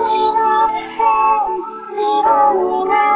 Sibonina, Sibonina, Sibonina.